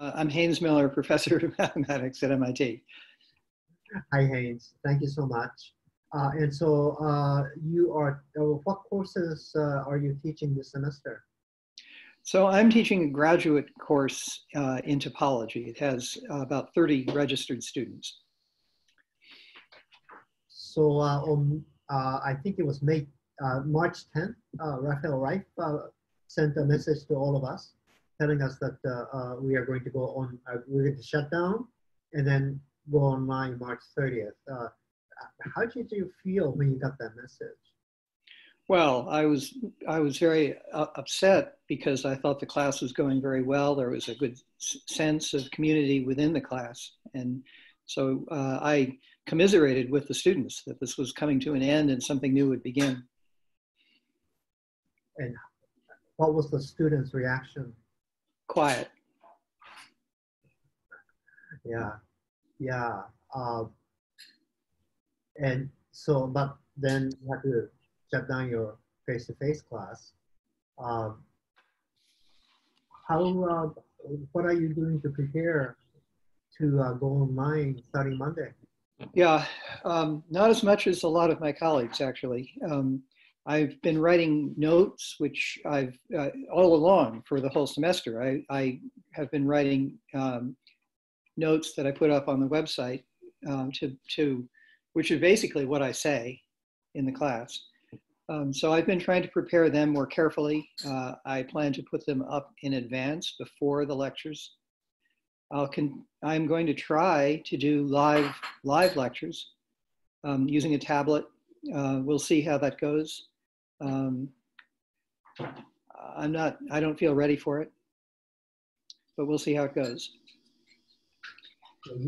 Uh, I'm Haynes Miller, professor of mathematics at MIT. Hi, Haynes. Thank you so much. Uh, and so uh, you are, uh, what courses uh, are you teaching this semester? So I'm teaching a graduate course uh, in topology. It has about 30 registered students. So on, I think it was May, March 10th, Rafael Reif sent a message to all of us telling us that we are going to go on, we're going to shut down and then go online March 30th how did you feel when you got that message? Well, I was I was very uh, upset because I thought the class was going very well. There was a good sense of community within the class, and so uh, I commiserated with the students that this was coming to an end and something new would begin. And what was the students' reaction? Quiet. Yeah, yeah. Uh, and so, but then you have to shut down your face-to-face class. Um, how, uh, what are you doing to prepare to uh, go online starting Monday? Yeah, um, not as much as a lot of my colleagues, actually. Um, I've been writing notes, which I've uh, all along for the whole semester. I, I have been writing um, notes that I put up on the website um, to, to which is basically what I say in the class. Um, so I've been trying to prepare them more carefully. Uh, I plan to put them up in advance before the lectures. I'll I'm going to try to do live, live lectures um, using a tablet. Uh, we'll see how that goes. Um, I'm not, I don't feel ready for it, but we'll see how it goes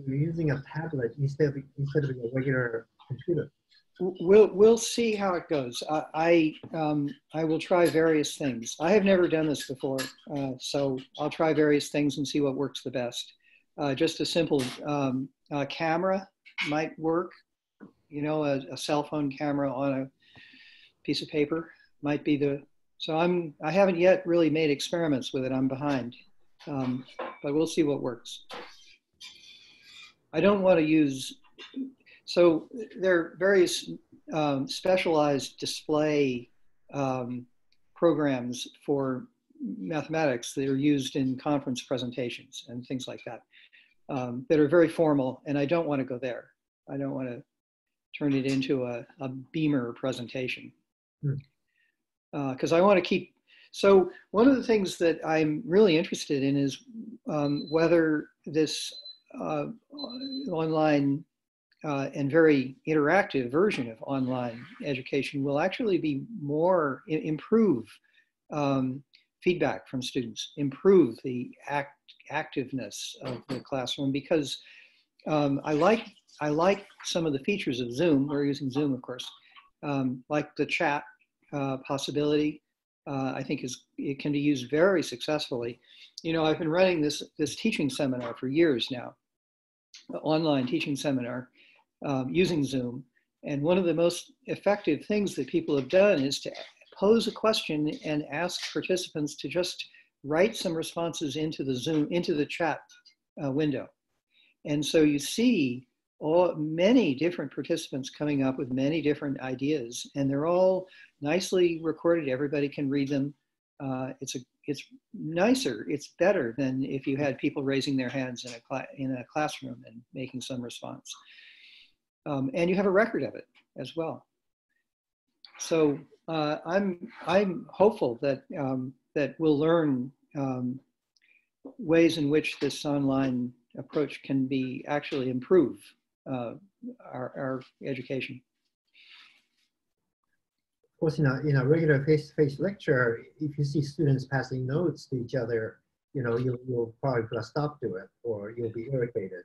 you're using a tablet instead of instead of a regular computer. We'll we'll see how it goes. I I, um, I will try various things. I have never done this before, uh, so I'll try various things and see what works the best. Uh, just a simple um, camera might work. You know, a, a cell phone camera on a piece of paper might be the. So I'm I haven't yet really made experiments with it. I'm behind, um, but we'll see what works. I don't want to use, so there are various um, specialized display um, programs for mathematics that are used in conference presentations and things like that um, that are very formal and I don't want to go there. I don't want to turn it into a, a beamer presentation because uh, I want to keep so one of the things that I'm really interested in is um, whether this uh, online uh, and very interactive version of online education will actually be more improve um, feedback from students, improve the act, activeness of the classroom because um, I like I like some of the features of Zoom. We're using Zoom, of course, um, like the chat uh, possibility. Uh, I think is it can be used very successfully. You know, I've been running this this teaching seminar for years now, online teaching seminar um, using Zoom. And one of the most effective things that people have done is to pose a question and ask participants to just write some responses into the Zoom, into the chat uh, window. And so you see all, many different participants coming up with many different ideas, and they're all nicely recorded. Everybody can read them. Uh, it's a it's nicer, it's better than if you had people raising their hands in a, in a classroom and making some response. Um, and you have a record of it as well. So uh, I'm, I'm hopeful that, um, that we'll learn um, ways in which this online approach can be actually improve uh, our, our education of course, in a, in a regular face-to-face lecture, if you see students passing notes to each other, you know, you, you'll probably put a stop to it or you'll be irritated.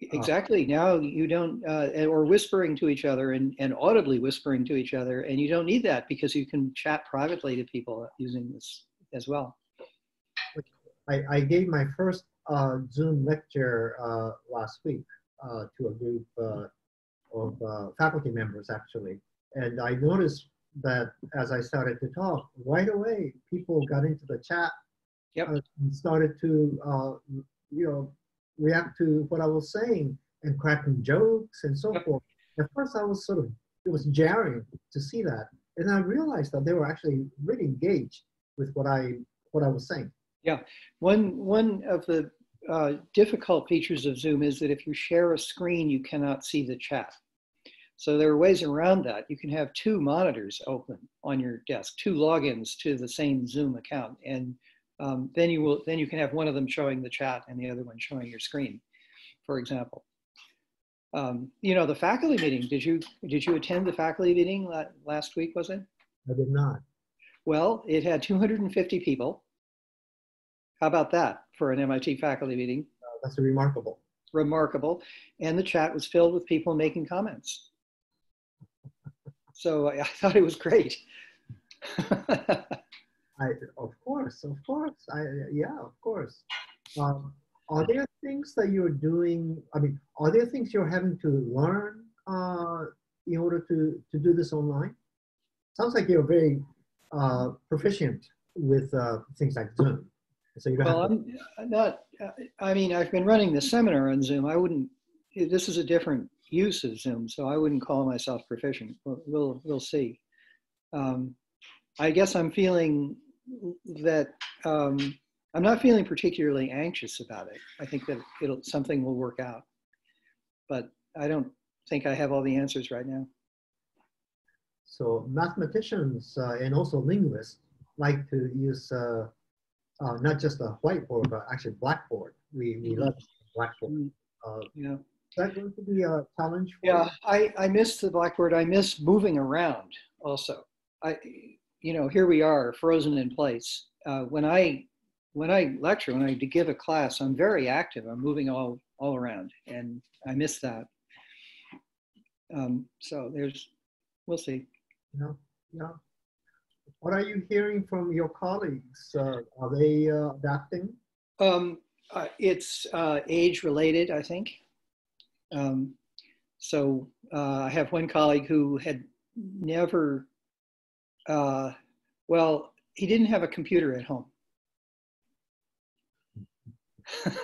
Exactly. Now you don't, uh, or whispering to each other and, and audibly whispering to each other. And you don't need that because you can chat privately to people using this as well. I, I gave my first uh, Zoom lecture uh, last week uh, to a group uh, of uh, faculty members, actually. And I noticed that as I started to talk, right away people got into the chat yep. uh, and started to uh, you know, react to what I was saying and cracking jokes and so forth. At first, I was sort of, it was jarring to see that. And I realized that they were actually really engaged with what I, what I was saying. Yeah. One, one of the uh, difficult features of Zoom is that if you share a screen, you cannot see the chat. So there are ways around that. You can have two monitors open on your desk, two logins to the same Zoom account, and um, then you will then you can have one of them showing the chat and the other one showing your screen, for example. Um, you know, the faculty meeting. Did you did you attend the faculty meeting last week? Was it? I did not. Well, it had 250 people. How about that for an MIT faculty meeting? Uh, that's remarkable. Remarkable, and the chat was filled with people making comments. So I, I thought it was great. I, of course, of course. I, yeah, of course. Um, are there things that you're doing? I mean, are there things you're having to learn uh, in order to, to do this online? Sounds like you're very uh, proficient with uh, things like Zoom. So you don't well, I'm not. I mean, I've been running the seminar on Zoom. I wouldn't. This is a different use of Zoom, so I wouldn't call myself proficient. We'll we'll, we'll see. Um, I guess I'm feeling that um, I'm not feeling particularly anxious about it. I think that it'll something will work out, but I don't think I have all the answers right now. So mathematicians uh, and also linguists like to use uh, uh, not just a whiteboard, but actually blackboard. We, we mm-hmm. love blackboard. Mm-hmm. Uh, yeah that going to be a challenge? yeah, I, I miss the blackboard. I miss moving around also. I, you know, here we are frozen in place. Uh, when I when I lecture, when I give a class, I'm very active. I'm moving all all around, and I miss that. Um, so there's, we'll see. Yeah, yeah. What are you hearing from your colleagues? Uh, are they uh, adapting? Um, uh, it's uh, age related, I think. Um, so uh, I have one colleague who had never, uh, well, he didn't have a computer at home.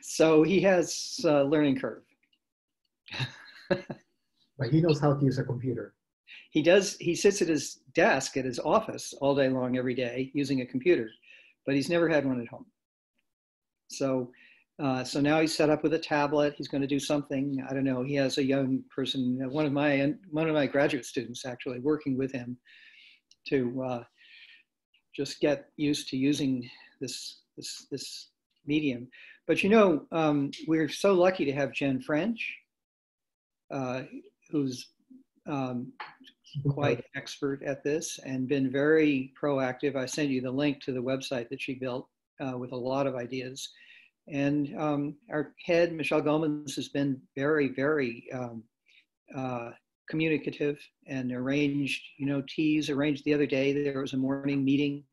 so he has a learning curve. but he knows how to use a computer. He does, he sits at his desk at his office all day long every day using a computer, but he's never had one at home. So uh, so now he's set up with a tablet. He's going to do something. I don't know. He has a young person, one of my one of my graduate students, actually working with him to uh, just get used to using this this this medium. But you know, um, we're so lucky to have Jen French, uh, who's um, quite expert at this and been very proactive. I sent you the link to the website that she built uh, with a lot of ideas and um, our head, Michel Goemans, has been very, very um, uh, communicative and arranged, you know, teas arranged the other day. There was a morning meeting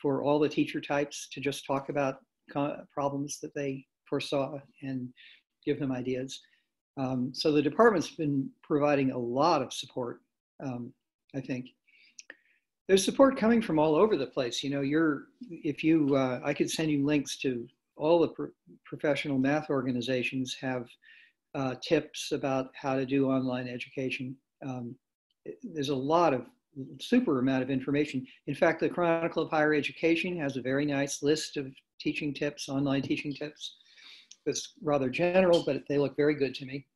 for all the teacher types to just talk about problems that they foresaw and give them ideas. Um, so the department's been providing a lot of support, um, I think. There's support coming from all over the place. You know, you're, if you, uh, I could send you links to all the pro professional math organizations have uh, tips about how to do online education. Um, there's a lot of super amount of information. In fact, the Chronicle of Higher Education has a very nice list of teaching tips, online teaching tips. It's rather general, but they look very good to me.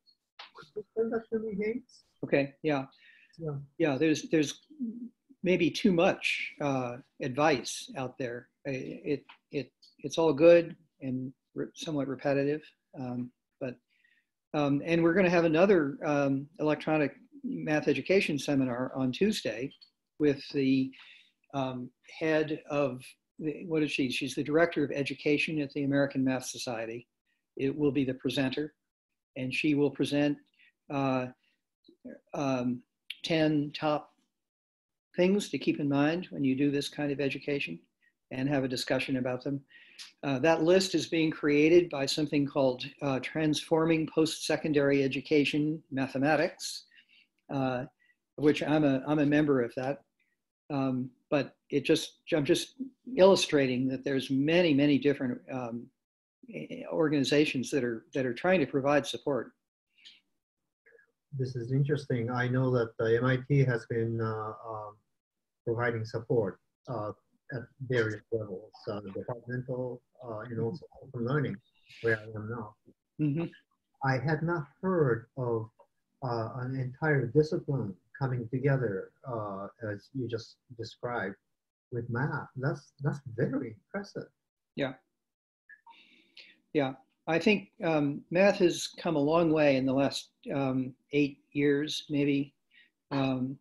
Okay, yeah. yeah. Yeah, there's, there's maybe too much uh, advice out there. It, it, it's all good, and re somewhat repetitive. Um, but um, and we're going to have another um, electronic math education seminar on Tuesday with the um, head of the, what is she? She's the director of education at the American Math Society. It will be the presenter, and she will present uh, um, 10 top things to keep in mind when you do this kind of education and have a discussion about them. Uh, that list is being created by something called uh, Transforming Post-Secondary Education Mathematics, uh, which I'm a, I'm a member of that. Um, but it just I'm just illustrating that there's many many different um, organizations that are that are trying to provide support. This is interesting. I know that the MIT has been uh, uh, providing support uh, at various levels, uh, departmental uh, and also open learning, where I am now. Mm-hmm. I had not heard of uh, an entire discipline coming together as you just described with math. That's that's very impressive. Yeah. Yeah, I think um, math has come a long way in the last um, eight years, maybe, um,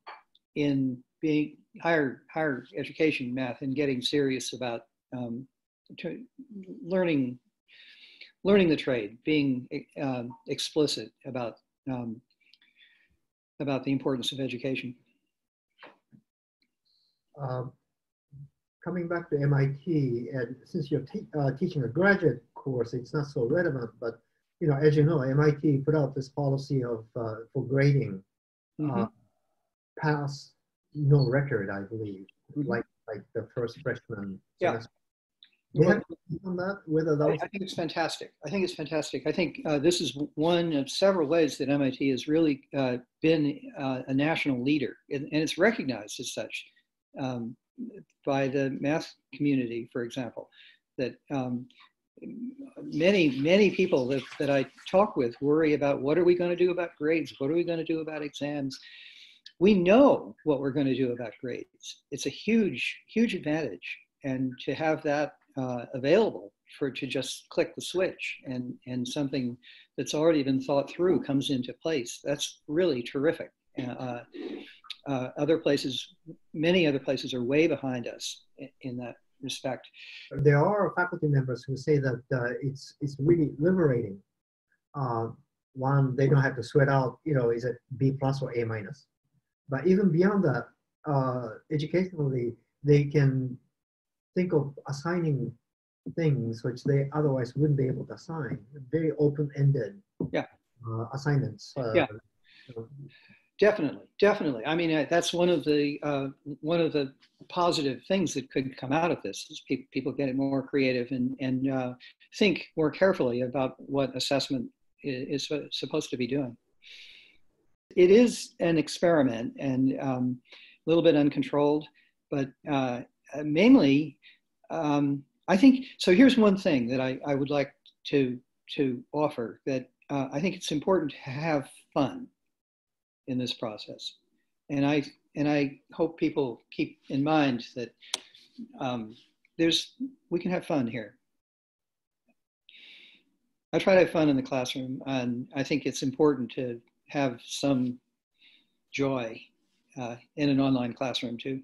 in being higher higher education math and getting serious about um, learning learning the trade, being um, explicit about um, about the importance of education. Uh, coming back to MIT, and since you're uh, teaching a graduate course, it's not so relevant. But you know, as you know, MIT put out this policy of uh, for grading, uh, mm-hmm. pass no record, I believe, mm-hmm. like like the first freshman. Yeah. Well, on that, whether I, I, think it's fantastic. I think it's fantastic. I think uh, this is one of several ways that MIT has really uh, been uh, a national leader, and, and, it's recognized as such um, by the math community, for example. That um, many many people that, that i talk with worry about what are we going to do about grades? What are we going to do about exams? We know what we're going to do about grades. It's a huge huge advantage and to have that uh, available for to just click the switch and and something that's already been thought through comes into place that's really terrific. Uh, uh, other places many other places are way behind us in, in that respect. There are faculty members who say that uh, it's it's really liberating. Uh, one, they don't have to sweat out, you know, is it B plus or A minus. But even beyond that, uh, educationally, they can think of assigning things which they otherwise wouldn't be able to assign. Very open-ended yeah. Uh, assignments. Uh, yeah. Definitely, definitely. I mean, that's one of the uh, one of the positive things that could come out of this is people, people getting more creative and and uh, think more carefully about what assessment is, is, supposed to be doing. It is an experiment and um, a little bit uncontrolled, but uh, mainly, um, I think. So here's one thing that I, I would like to to offer that uh, I think it's important to have fun in this process. And I, and I hope people keep in mind that um, there's, we can have fun here. I try to have fun in the classroom, and I think it's important to have some joy uh, in an online classroom too.